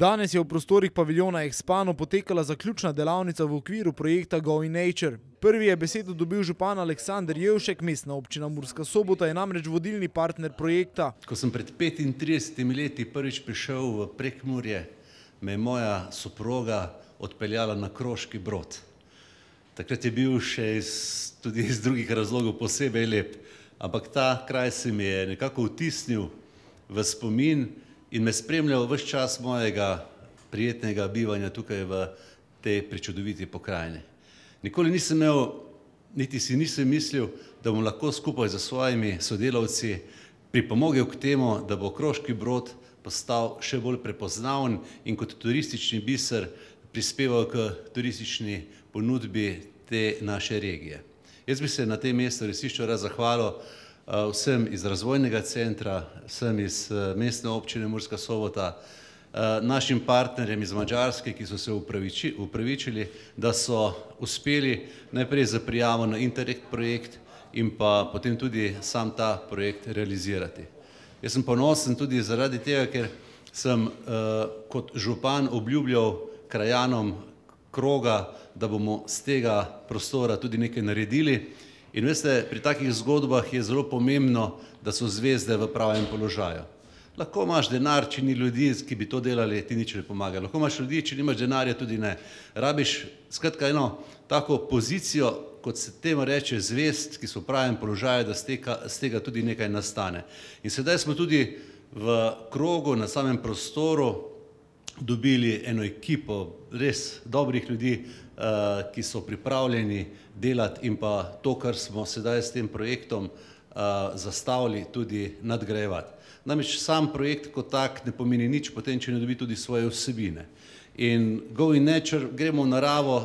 Danes je v prostorih paviljona Expano potekala zaključna delavnica v okviru projekta Go in Nature. Prvi je besedo dobil župan Aleksandr Jevšek, mestna občina Murska Sobota je namreč vodilni partner projekta. Ko sem pred 35 leti prvič prišel v Prekmurje, me je moja soproga odpeljala na Kroški brod. Takrat je bil še iz, tudi iz drugih razlogov posebej lep, ampak ta kraj se mi je nekako vtisnil v spomin in me spremljal vse čas mojega prijetnega bivanja tukaj v tej prečudoviti pokrajini. Nikoli nisem imel, niti si nisem mislil, da bom lahko skupaj z svojimi sodelavci pripomogel k temu, da bo Kroški brod postal še bolj prepoznaven in kot turistični biser prispeval k turistični ponudbi te naše regije. Jaz bi se na tem mestu resnično rad zahvalil vsem iz razvojnega centra, vsem iz mestne občine Murska Sobota, našim partnerjem iz Madžarske, ki so se upravičili, da so uspeli najprej za prijavo na Interreg projekt in pa potem tudi sam ta projekt realizirati. Jaz sem ponosen tudi zaradi tega, ker sem kot župan obljubljal krajanom Kroga, da bomo s tega prostora tudi nekaj naredili. In veste, pri takih zgodbah je zelo pomembno, da so zvezde v pravem položaju. Lahko imaš denar, če ni ljudi, ki bi to delali, ti nič ne pomaga. Lahko imaš ljudi, če nimaš denarja, tudi ne. Rabiš skratka eno tako pozicijo, kot se temu reče zvezd, ki so v pravem položaju, da s tega tudi nekaj nastane. In sedaj smo tudi v krogu na samem prostoru dobili eno ekipo res dobrih ljudi, ki so pripravljeni delati in pa to, kar smo sedaj s tem projektom zastavili, tudi nadgrajevati. Namreč sam projekt kot tak ne pomeni nič potem, če ne dobi tudi svoje vsebine. In Go in Nature, gremo v naravo,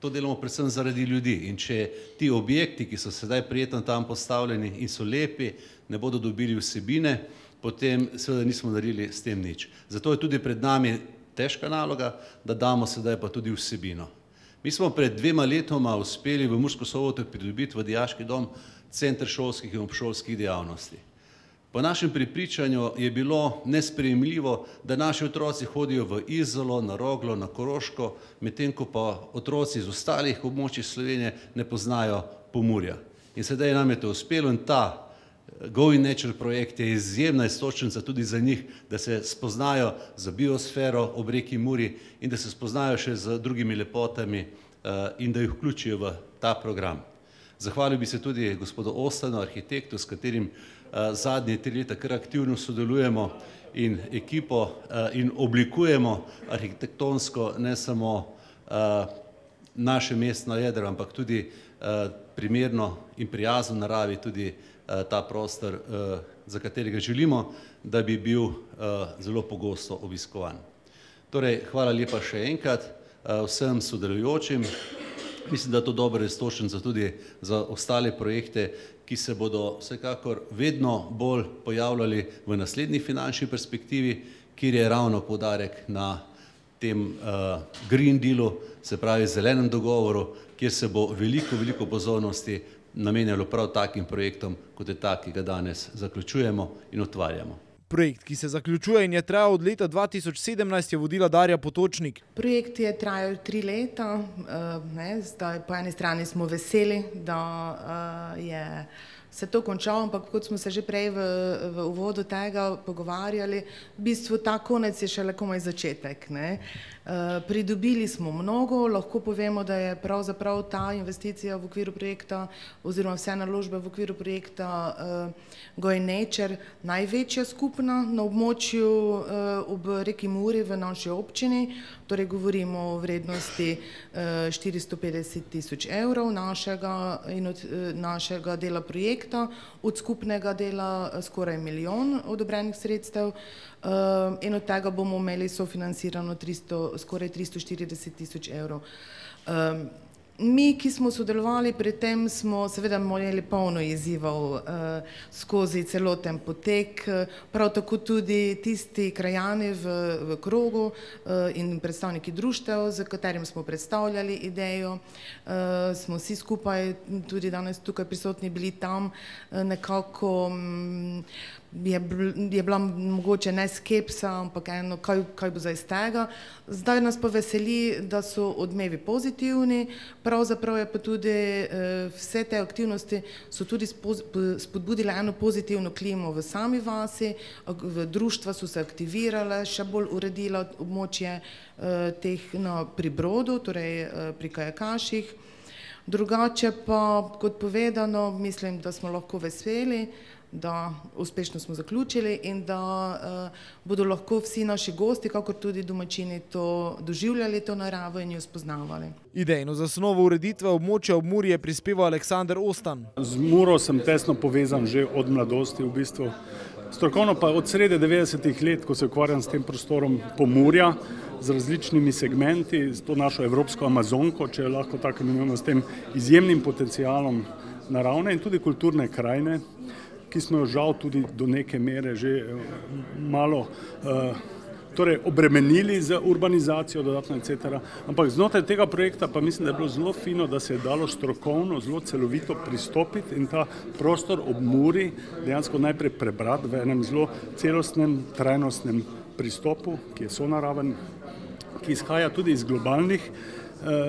to delamo predvsem zaradi ljudi, in če ti objekti, ki so sedaj prijetno tam postavljeni in so lepi, ne bodo dobili vsebine, potem seveda nismo naredili s tem nič. Zato je tudi pred nami težka naloga, da damo sedaj pa tudi vsebino. Mi smo pred dvema letoma uspeli v Mursko Soboto pridobiti v dijaški dom center šolskih in obšolskih dejavnosti. Po našem prepričanju je bilo nesprejemljivo, da naši otroci hodijo v Izolo, na Roglo, na Koroško, medtem ko pa otroci iz ostalih območij Slovenije ne poznajo Pomurja. In sedaj nam je to uspelo in ta Go in Nature projekt je izjemna iztočnica tudi za njih, da se spoznajo z biosfero ob reki Muri in da se spoznajo še z drugimi lepotami in da jih vključijo v ta program. Zahvalil bi se tudi gospodu Ostanu, arhitektu, s katerim zadnje tri leta kar aktivno sodelujemo in ekipo in oblikujemo arhitektonsko ne samo naše mestno jedro, ampak tudi primerno in prijazno naravi tudi ta prostor, za katerega želimo, da bi bil zelo pogosto obiskovan. Torej, hvala lepa še enkrat vsem sodelujočim. Mislim, da je to dobra iztočnica tudi za ostale projekte, ki se bodo vsekakor vedno bolj pojavljali v naslednji finančni perspektivi, kjer je ravno poudarek na tem green dealu, se pravi zelenem dogovoru, kjer se bo veliko, veliko pozornosti namenjalo prav takim projektom, kot je ta, ki ga danes zaključujemo in otvarjamo. Projekt, ki se zaključuje in je trajal od leta dva tisoč sedemnajst, je vodila Darja Potočnik. Projekt je trajal tri leta, ne, zdaj po eni strani smo veseli, da je se to končalo, ampak kot smo se že prej v v uvodu tega pogovarjali, v bistvu ta konec je šele komaj začetek, ne. Pridobili smo mnogo, lahko povemo, da je pravzaprav ta investicija v okviru projekta oziroma vse naložbe v okviru projekta Go in Nature največja skupna na območju ob reki Muri v naši občini, torej govorimo o vrednosti štiristo petdeset tisoč evrov našega in od našega dela projekta, od skupnega dela skoraj milijon odobrenih sredstev in od tega bomo imeli sofinancirano tristo, skoraj tristo štirideset tisoč evrov. Mi, ki smo sodelovali pri tem, smo seveda imeli polno izzivov skozi celoten potek, prav tako tudi tisti krajani v v krogu in predstavniki društev, s katerimi smo predstavljali idejo, smo vsi skupaj tudi danes tukaj prisotni bili tam nekako je, je bila mogoče ne skepsa, ampak eno, kaj, kaj bo zdaj iz tega. Zdaj nas pa veseli, da so odmevi pozitivni, pravzaprav je pa tudi vse te aktivnosti so tudi spodbudile eno pozitivno klimo v sami vasi, v društva so se aktivirale, še bolj uredila območje teh no, pri Brodu, torej pri kajakaših. Drugače pa, kot povedano, mislim, da smo lahko veseli, da uspešno smo zaključili in da bodo lahko vsi naši gosti, kakor tudi domačini to doživljali, to naravo in jo spoznavali. Idejno zasnovo ureditve območja ob Muri je prispeval Aleksander Ostan. Z Muro sem tesno povezan že od mladosti v bistvu. Strokovno pa od srede devetdesetih let, ko se ukvarjam s tem prostorom Pomurja, z različnimi segmenti, s to našo evropsko amazonko, če lahko tako imenujemo, s tem izjemnim potencialom naravne in tudi kulturne krajine, ki smo jo žal tudi do neke mere že malo torej obremenili z urbanizacijo dodatno et cetera, ampak znotraj tega projekta pa mislim, da je bilo zelo fino, da se je dalo strokovno zelo celovito pristopiti in ta prostor ob Muri dejansko najprej prebrati v enem zelo celostnem, trajnostnem pristopu, ki je sonaraven, ki izhaja tudi iz globalnih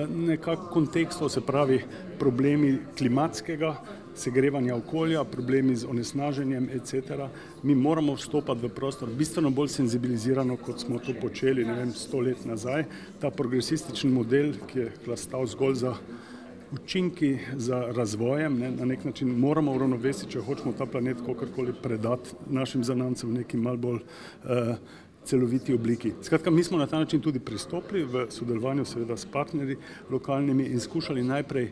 nekako kontekstov, se pravi problemi klimatskega segrevanja okolja, problemi z onesnaženjem et cetera. Mi moramo vstopati v prostor bistveno bolj senzibilizirano, kot smo to počeli, ne vem, sto let nazaj. Ta progresistični model, ki je nastal zgolj za učinki, za razvojem, ne, na neki način moramo uravnovesiti, če hočemo ta planet kakorkoli predati našim zanamcem v neki malo bolj celoviti obliki. Skratka, mi smo na ta način tudi pristopili v sodelovanju seveda s partnerji lokalnimi in skušali najprej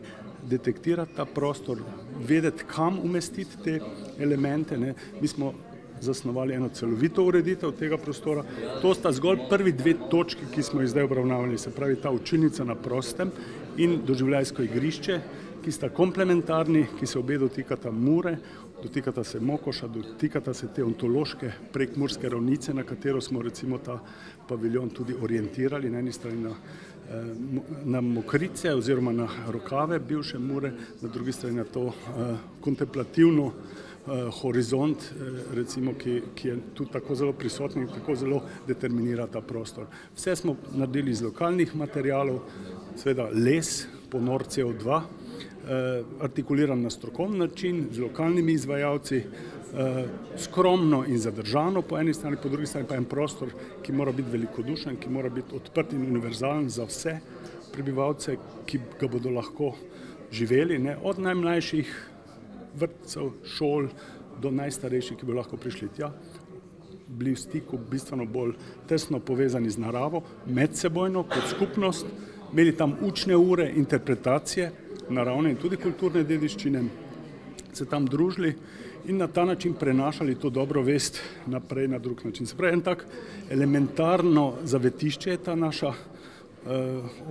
detektirati ta prostor, vedeti, kam umestiti te elemente, ne. Mi smo zasnovali eno celovito ureditev tega prostora. To sta zgolj prvi dve točki, ki smo jih zdaj obravnavali, se pravi ta učilnica na prostem in doživljajsko igrišče, ki sta komplementarni, ki se obe dotikata Mure, dotikata se Mokoša, dotikata se te ontološke prekmurske ravnice, na katero smo recimo ta paviljon tudi orientirali, na eni strani na na Mokrice oziroma na rokave bivše Mure, na drugi strani na to kontemplativno horizont recimo, ki, ki je tudi tako zelo prisoten in tako zelo determinira ta prostor. Vse smo naredili iz lokalnih materialov, seveda les, ponor Ceodva, artikuliran na strokoven način, z lokalnimi izvajalci, skromno in zadržano po eni strani, po drugi strani pa en prostor, ki mora biti velikodušen, ki mora biti odprt in univerzalen za vse prebivalce, ki ga bodo lahko živeli, ne, od najmlajših vrtcev, šol do najstarejših, ki bodo lahko prišli tja, bili v stiku bistveno bolj tesno povezani z naravo, medsebojno kot skupnost, imeli tam učne ure, interpretacije naravne in tudi kulturne dediščine, se tam družili in na ta način prenašali to dobro vest naprej na drug način. Se pravi, en tak elementarno zavetišče je ta naša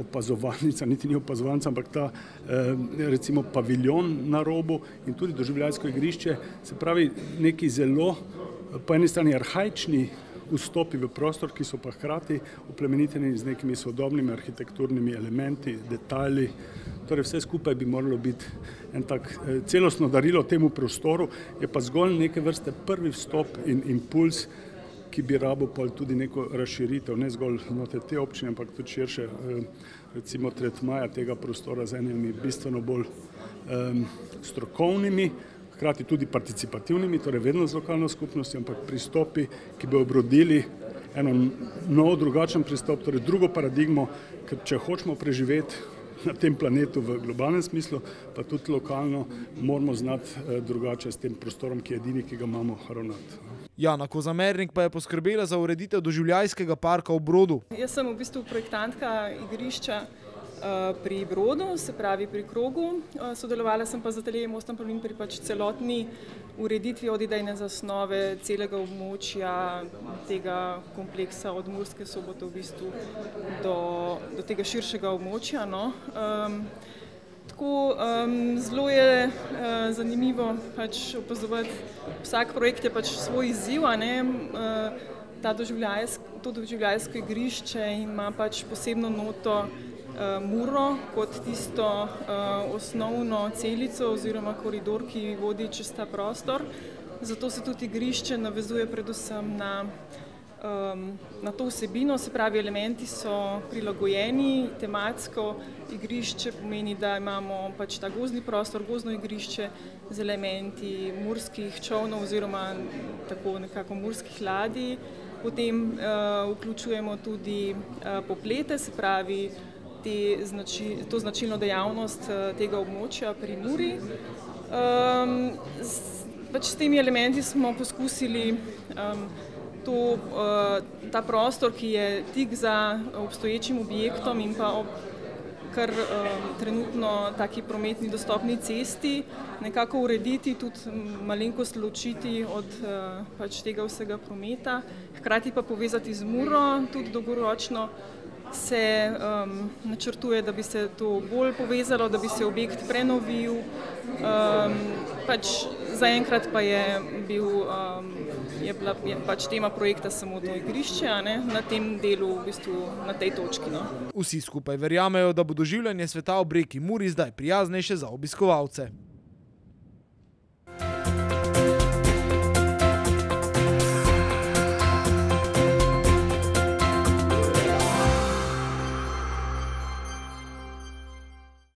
opazovalnica, niti ni opazovalnica, ampak ta recimo paviljon na robu in tudi doživljajsko igrišče, se pravi, neki zelo po eni strani arhaični vstopi v prostor, ki so pa hkrati oplemeniteni z nekimi sodobnimi arhitekturnimi elementi, detajli, torej vse skupaj bi moralo biti en tak celostno darilo temu prostoru, je pa zgolj neke vrste prvi vstop in impulz, ki bi rabil pol tudi neko razširitev, ne zgolj znotraj te občine, ampak tudi širše, recimo tretmaja tega prostora z enimi bistveno bolj strokovnimi, hkrati tudi participativnimi, torej vedno z lokalno skupnostjo, ampak pristopi, ki bojo obrodili eno nov, drugačen pristop, torej drugo paradigmo, ker če hočemo preživeti na tem planetu v globalnem smislu, pa tudi lokalno, moramo znati drugače s tem prostorom, ki je edini, ki ga imamo, ravnati. Jana Kozamernik pa je poskrbela za ureditev doživljajskega parka ob Brodu. Jaz sem v bistvu projektantka igrišča pri Brodu, se pravi pri krogu, sodelovala sem pa z ateljejem Mostan-Prolin pri pač celotni ureditvi od idejne zasnove celega območja tega kompleksa od Murske Sobote v bistvu do, do tega širšega območja, no. Tako zelo je zanimivo pač opazovati, vsak projekt je pač svoj izziv, a ne, ta to doživljajsko igrišče ima pač posebno noto Muro kot tisto osnovno celico oziroma koridor, ki vodi čez ta prostor. zato se tudi igrišče navezuje predvsem na, na to vsebino, se pravi, elementi so prilagojeni tematsko. Igrišče pomeni, da imamo pač ta gozdni prostor, gozdno igrišče z elementi murskih čovnov oziroma tako nekako murskih ladij. Potem uh, vključujemo tudi uh, poplete, se pravi, znači, to značilno dejavnost uh, tega območja pri Muri. Um, s, pač s temi elementi smo poskusili um, to, uh, ta prostor, ki je tik za obstoječim objektom in pa ob kar um, trenutno taki prometni dostopni cesti, nekako urediti, tudi malenkost ločiti od uh, pač tega vsega prometa, hkrati pa povezati z muro, tudi dolgoročno se um, načrtuje, da bi se to bolj povezalo, da bi se objekt prenovil. Um, pač zaenkrat pa je, bil, um, je bila je pač tema projekta samo to igrišče, na tem delu, v bistvu na tej točki. No. Vsi skupaj verjamejo, da bo doživljanje sveta ob reki Muri zdaj prijaznejše za obiskovalce.